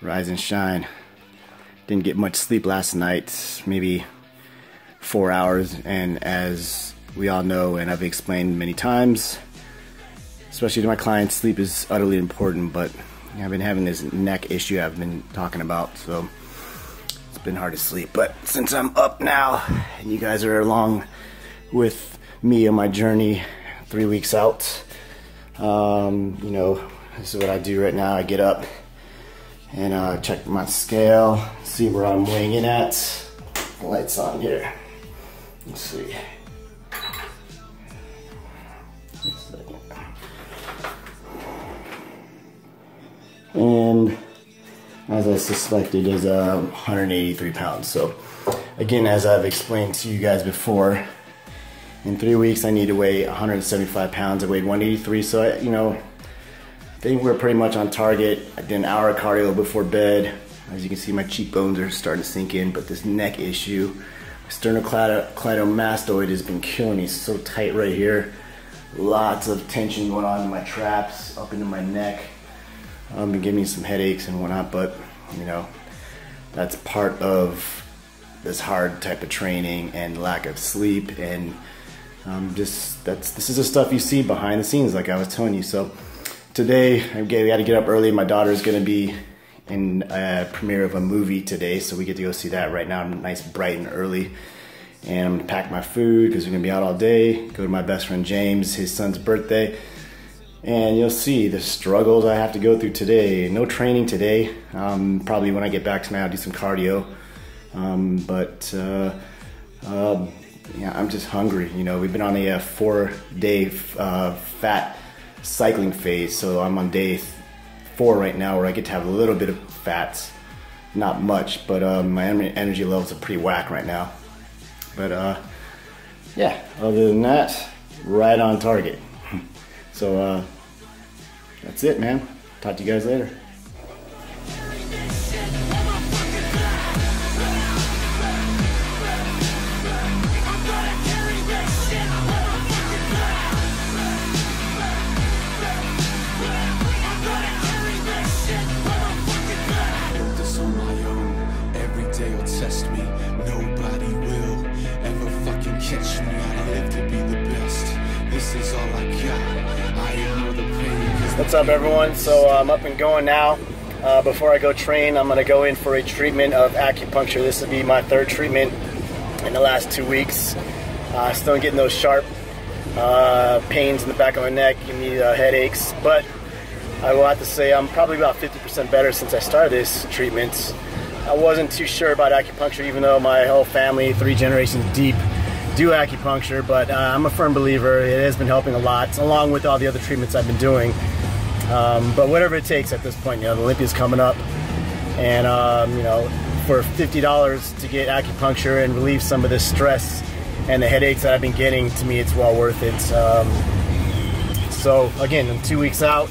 Rise and shine. Didn't get much sleep last night, maybe four hours, and as we all know, and I've explained many times, especially to my clients, sleep is utterly important, but I've been having this neck issue I've been talking about, so it's been hard to sleep. But since I'm up now, and you guys are along with me on my journey three weeks out, um, you know, this is what I do right now. I get up and uh, check my scale, see where I'm weighing in at. Lights on here. Let's see. And as I suspected, is uh, 183 pounds. So again, as I've explained to you guys before, in three weeks I need to weigh 175 pounds. I weighed 183, so I, you know, I think we're pretty much on target. I did an hour of cardio before bed. As you can see, my cheekbones are starting to sink in, but this neck issue, sternocleidomastoid has been killing me so tight right here. Lots of tension going on in my traps, up into my neck. Um, been giving me some headaches and whatnot, but you know, that's part of this hard type of training and lack of sleep and um, just that's this is the stuff you see behind the scenes, like I was telling you. So today I got to get up early. My daughter's gonna be in a premiere of a movie today, so we get to go see that right now, nice bright and early. And I'm gonna pack my food because we're gonna be out all day. Go to my best friend James, his son's birthday and you'll see the struggles I have to go through today. No training today. Um, probably when I get back tonight, I'll do some cardio. Um, but uh, uh, yeah, I'm just hungry. You know, we've been on a, a uh, four-day uh, fat cycling phase, so I'm on day four right now, where I get to have a little bit of fats, not much, but um, my energy levels are pretty whack right now. But uh, yeah, other than that, right on target. So uh, that's it, man. Talk to you guys later. What's up, everyone? So I'm up and going now. Uh, before I go train, I'm going to go in for a treatment of acupuncture. This will be my third treatment in the last two weeks. Uh, still getting those sharp uh, pains in the back of my neck, give me uh, headaches, but I will have to say I'm probably about 50% better since I started this treatment. I wasn't too sure about acupuncture, even though my whole family, three generations deep, do acupuncture, but uh, I'm a firm believer. It has been helping a lot, along with all the other treatments I've been doing. Um, but whatever it takes at this point, you know, the Olympia's coming up, and um, you know, for fifty dollars to get acupuncture and relieve some of the stress and the headaches that I've been getting, to me, it's well worth it. Um, so again, I'm two weeks out.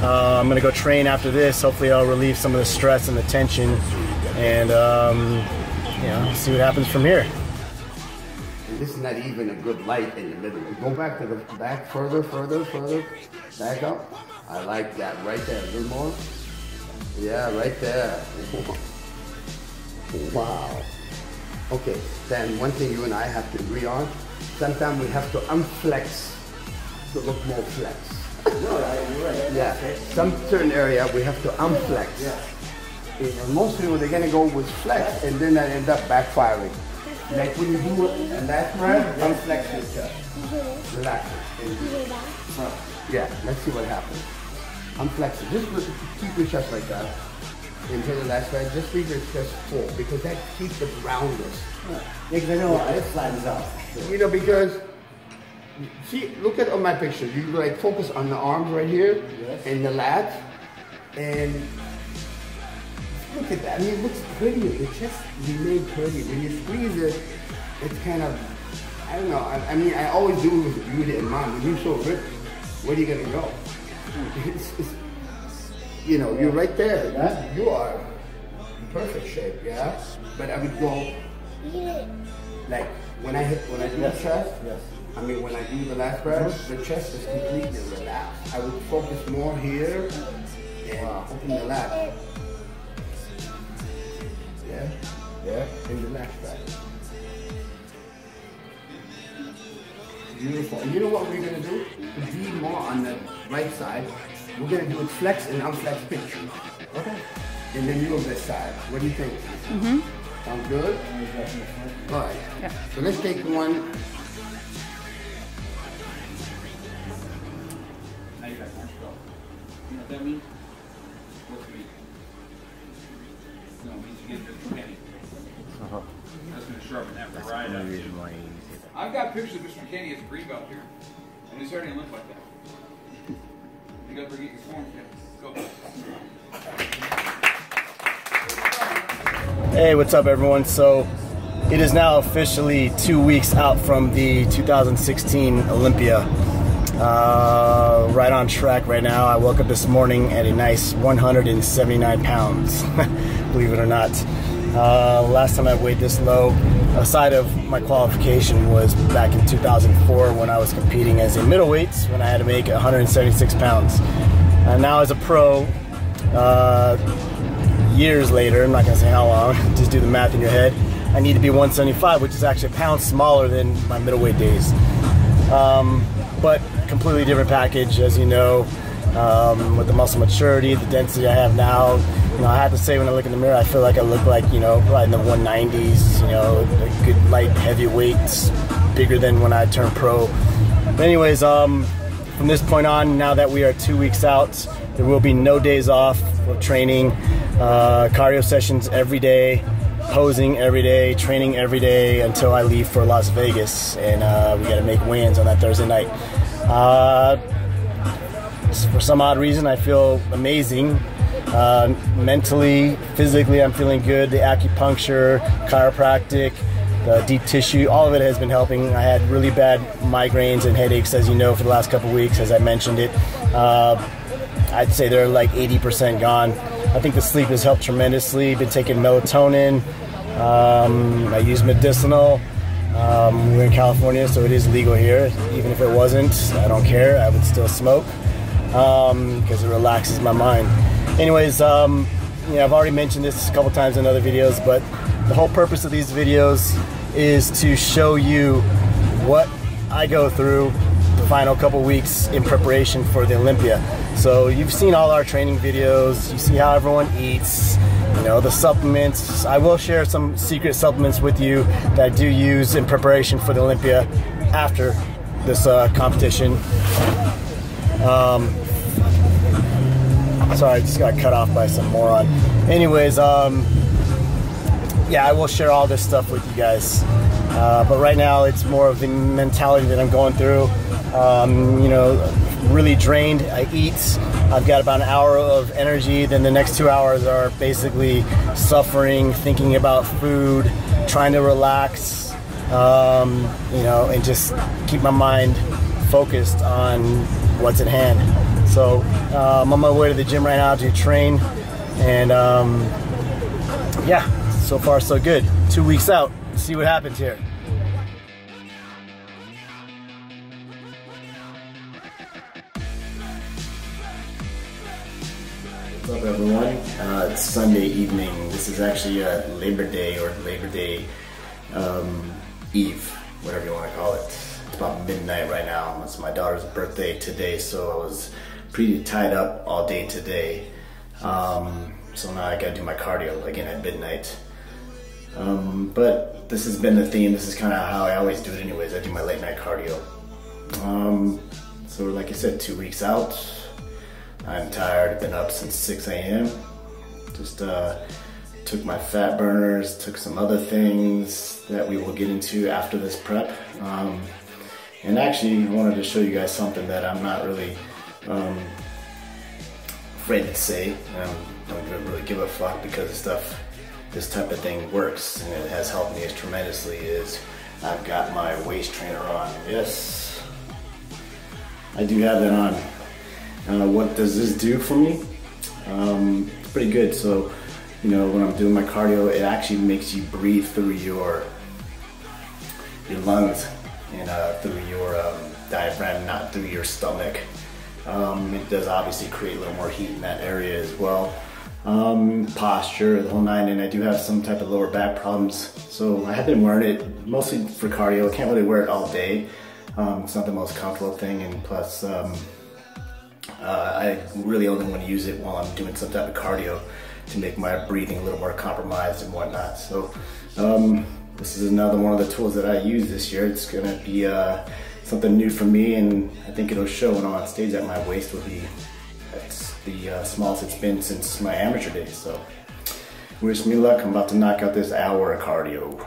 Uh, I'm gonna go train after this. Hopefully, I'll relieve some of the stress and the tension, and um, you know, see what happens from here. This is not even a good light in the middle. Go back to the back further, further, further, back up. I like that. Right there. A little more. Yeah, right there. wow. Okay, then one thing you and I have to agree on, sometimes we have to unflex to look more flex. no, right. Yeah, some certain area we have to unflex. Yeah. And most people, they're gonna go with flex and then that end up backfiring. Like when you do a and that's right, unflex your chest. Relax it. Yeah, let's see what happens. I'm flexing. Just keep your chest like that. Into the last side, just leave your chest full because that keeps it roundness. Yeah, because I know it flattens out. You know, because see, look at on my picture. You like focus on the arms right here yes. and the lats, and look at that. I mean, it looks pretty. The chest remains pretty. When you squeeze it, it's kind of I don't know. I, I mean, I always do with beauty in mind. When you're so ripped, where are you gonna go? It's, it's, you know, you're right there. You are in perfect shape, yeah. But I would go like when I hit when I do the chest. Yes. I mean, when I do the last press, mm-hmm. the chest is completely relaxed. I would focus more here and open the lat. Yeah, yeah, in the last press. Beautiful. And you know what we're gonna do? To be more on the right side, we're gonna do a flex and unflex picture. Okay. And then you on this side. What do you think? Mm-hmm. Sounds good? All right. Yeah. So let's take one Now you got more skull. You know what that means? What's it? No, it means you get a Mr. Kenny. That's gonna sharpen that right up. you say that. I've got pictures of Mr. Kenny a green belt here, and he starting to look like that. You got to form, Go. Hey, what's up, everyone? So, it is now officially two weeks out from the 2016 Olympia. Uh, right on track right now. I woke up this morning at a nice 179 pounds, believe it or not. Uh, last time I weighed this low, aside of my qualification, was back in 2004 when I was competing as a middleweight when I had to make 176 pounds. Uh, now, as a pro, uh, years later, I'm not gonna say how long, just do the math in your head. I need to be 175, which is actually a pound smaller than my middleweight days. Um, but completely different package, as you know, um, with the muscle maturity, the density I have now. You know, I have to say when I look in the mirror, I feel like I look like you know, right in the 190s. You know, a good light heavyweights, bigger than when I turned pro. But anyways, um, from this point on, now that we are two weeks out, there will be no days off of training, uh, cardio sessions every day, posing every day, training every day until I leave for Las Vegas, and uh, we got to make wins on that Thursday night. Uh, for some odd reason, I feel amazing. Uh, mentally, physically, I'm feeling good. The acupuncture, chiropractic, the deep tissue, all of it has been helping. I had really bad migraines and headaches, as you know, for the last couple weeks, as I mentioned it. Uh, I'd say they're like 80% gone. I think the sleep has helped tremendously. Been taking melatonin. Um, I use medicinal. Um, we're in California, so it is legal here. Even if it wasn't, I don't care. I would still smoke because it relaxes my mind. Anyways, um, you know, I've already mentioned this a couple times in other videos, but the whole purpose of these videos is to show you what I go through the final couple weeks in preparation for the Olympia. So you've seen all our training videos, you see how everyone eats, you know, the supplements. I will share some secret supplements with you that I do use in preparation for the Olympia after this uh, competition. Um, sorry, I just got cut off by some moron. Anyways, um, yeah, I will share all this stuff with you guys. Uh, but right now, it's more of the mentality that I'm going through. Um, you know, really drained. I eat. I've got about an hour of energy. Then the next two hours are basically suffering, thinking about food, trying to relax. Um, you know, and just keep my mind focused on what's at hand. So uh, I'm on my way to the gym right now to train, and um, yeah, so far so good. Two weeks out. See what happens here. What's up, everyone? Uh, it's Sunday evening. This is actually uh, Labor Day or Labor Day um, Eve, whatever you want to call it. It's about midnight right now. It's my daughter's birthday today, so I was pretty tied up all day today. Um, so now I gotta do my cardio again at midnight. Um, but this has been the theme. This is kind of how I always do it, anyways. I do my late night cardio. Um, so, like I said, two weeks out. I'm tired. Been up since 6 a.m. Just uh, took my fat burners, took some other things that we will get into after this prep. Um, and actually, I wanted to show you guys something that I'm not really um, afraid to say. Um, don't really give a fuck because the stuff, this type of thing works and it has helped me as tremendously. Is I've got my waist trainer on. Yes, I do have that on. Uh, what does this do for me? Um, it's pretty good. So you know, when I'm doing my cardio, it actually makes you breathe through your your lungs and uh, through your um, diaphragm, not through your stomach. Um, it does obviously create a little more heat in that area as well. Um, posture, the whole nine, and I do have some type of lower back problems. So I have been wearing it mostly for cardio. I can't really wear it all day. Um, it's not the most comfortable thing, and plus, um, uh, I really only want to use it while I'm doing some type of cardio to make my breathing a little more compromised and whatnot. So um, this is another one of the tools that I use this year. It's gonna be uh, something new for me, and I think it'll show when I'm on stage that my waist will be the uh, smallest it's been since my amateur days. So wish me luck. I'm about to knock out this hour of cardio.